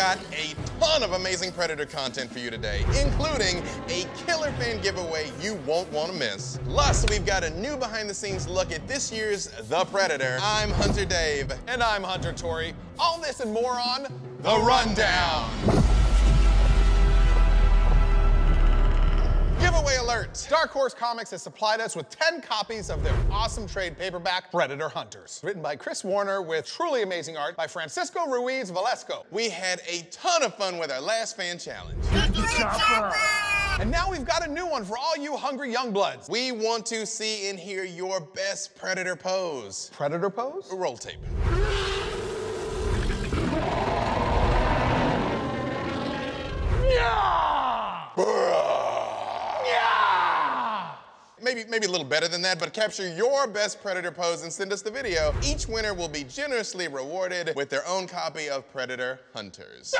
got a ton of amazing Predator content for you today, including a killer fan giveaway you won't want to miss. Plus, we've got a new behind the scenes look at this year's The Predator. I'm Hunter Dave. And I'm Hunter Tori. All this and more on The Rundown. Giveaway alert! Dark Horse Comics has supplied us with 10 copies of their awesome trade paperback, Predator Hunters. Written by Chris Warner with truly amazing art by Francisco Ruiz Velasco. We had a ton of fun with our last fan challenge. And now we've got a new one for all you hungry young bloods. We want to see and hear your best Predator pose. Predator pose? Roll tape. Maybe, maybe a little better than that, but capture your best Predator pose and send us the video. Each winner will be generously rewarded with their own copy of Predator Hunters.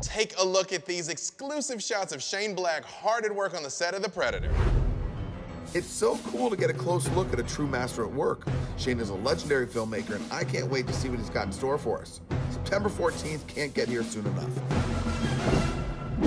Take a look at these exclusive shots of Shane Black hard at work on the set of The Predator. It's so cool to get a close look at a true master at work. Shane is a legendary filmmaker, and I can't wait to see what he's got in store for us. September 14th can't get here soon enough.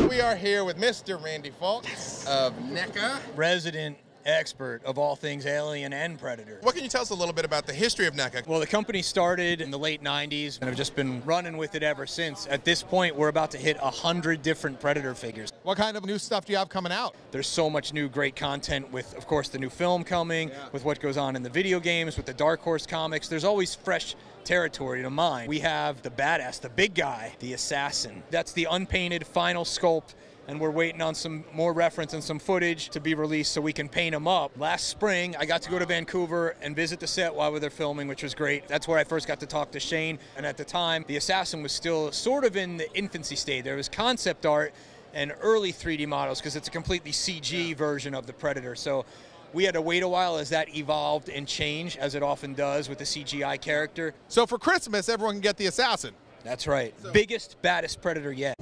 We are here with Mr. Randy Falk of NECA. resident expert of all things alien and predator. What can you tell us a little bit about the history of NECA? Well, the company started in the late 90s and have just been running with it ever since. At this point, we're about to hit 100 different predator figures. What kind of new stuff do you have coming out? There's so much new great content with, of course, the new film coming, with what goes on in the video games, with the Dark Horse comics. There's always fresh territory to mine. We have the badass, the big guy, the assassin. That's the unpainted final sculpt and we're waiting on some more reference and some footage to be released so we can paint them up. Last spring, I got to go to Vancouver and visit the set while we were filming, which was great. That's where I first got to talk to Shane. And at the time, the assassin was still sort of in the infancy stage. There was concept art and early 3D models because it's a completely CG version of the Predator. So we had to wait a while as that evolved and changed, as it often does with the CGI character. So for Christmas, everyone can get the assassin. That's right. Biggest, baddest Predator yet.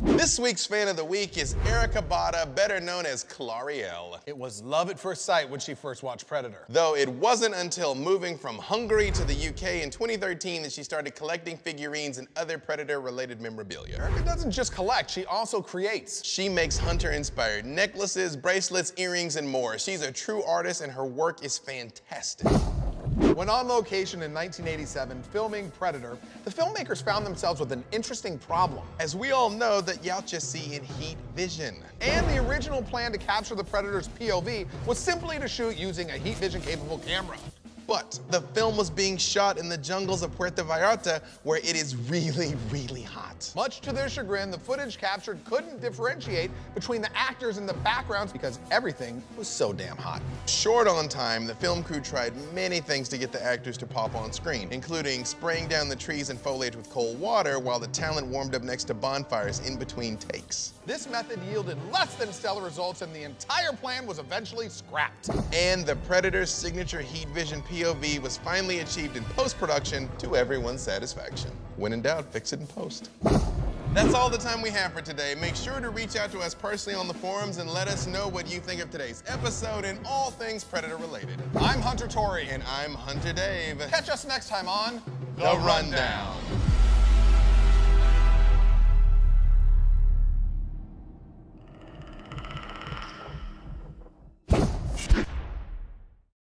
This week's fan of the week is Erica Bada, better known as Clariel. It was love at first sight when she first watched Predator. Though it wasn't until moving from Hungary to the UK in 2013 that she started collecting figurines and other Predator-related memorabilia. Erica doesn't just collect, she also creates. She makes hunter-inspired necklaces, bracelets, earrings, and more. She's a true artist and her work is fantastic. When on location in 1987 filming Predator, the filmmakers found themselves with an interesting problem. As we all know that just see in heat vision. And the original plan to capture the Predator's POV was simply to shoot using a heat vision capable camera. But the film was being shot in the jungles of Puerto Vallarta where it is really, really hot. Much to their chagrin, the footage captured couldn't differentiate between the actors and the backgrounds because everything was so damn hot. Short on time, the film crew tried many things to get the actors to pop on screen, including spraying down the trees and foliage with cold water while the talent warmed up next to bonfires in between takes. This method yielded less than stellar results and the entire plan was eventually scrapped. And the Predator's signature heat vision POV was finally achieved in post-production to everyone's satisfaction. When in doubt, fix it in post. That's all the time we have for today. Make sure to reach out to us personally on the forums and let us know what you think of today's episode and all things Predator related. I'm Hunter Tori. And I'm Hunter Dave. Catch us next time on The Rundown.